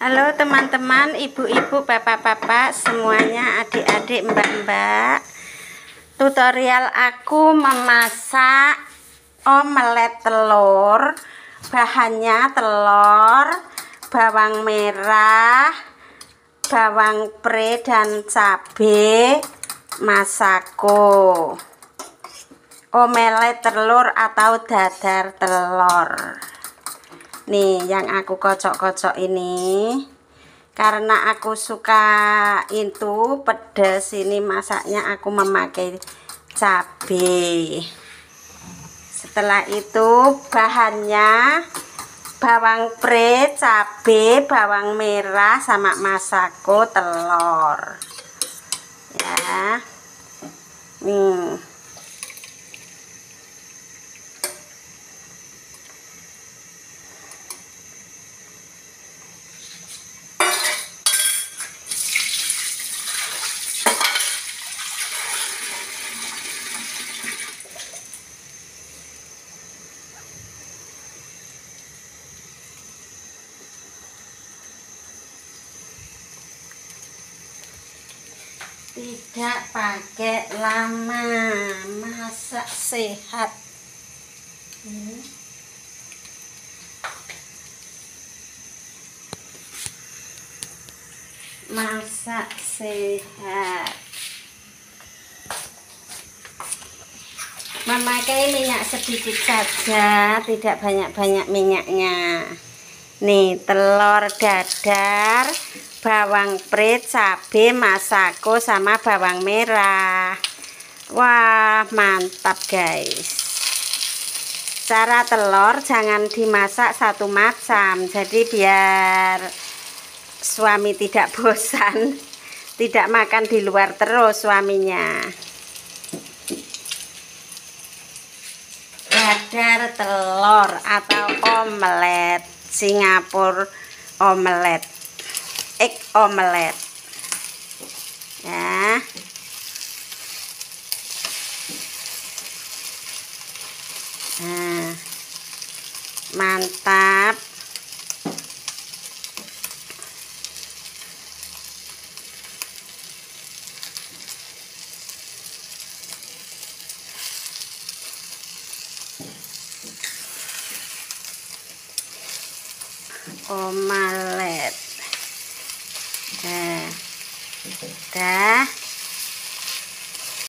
Halo teman-teman, ibu-ibu, bapak-bapak, semuanya, adik-adik, mbak-mbak. Tutorial aku memasak omelet telur. Bahannya telur, bawang merah, bawang pre dan cabai masako. Omelet telur atau dadar telur nih yang aku kocok-kocok ini karena aku suka itu pedas ini masaknya aku memakai cabai setelah itu bahannya bawang pre, cabai, bawang merah sama masako telur. Ya. Nih tidak pakai lama masak sehat. Masak sehat. Memakai minyak sedikit saja tidak banyak-banyak minyaknya. Nih telur dadar bawang pre, cabai, masako sama bawang merah. Wah, mantap guys. Cara telur jangan dimasak satu macam. Jadi biar suami tidak bosan, tidak makan di luar terus suaminya. Dadar telur atau omelet Singapura omelet egg omelet ya. Nah. Mantap. Omelet nah udah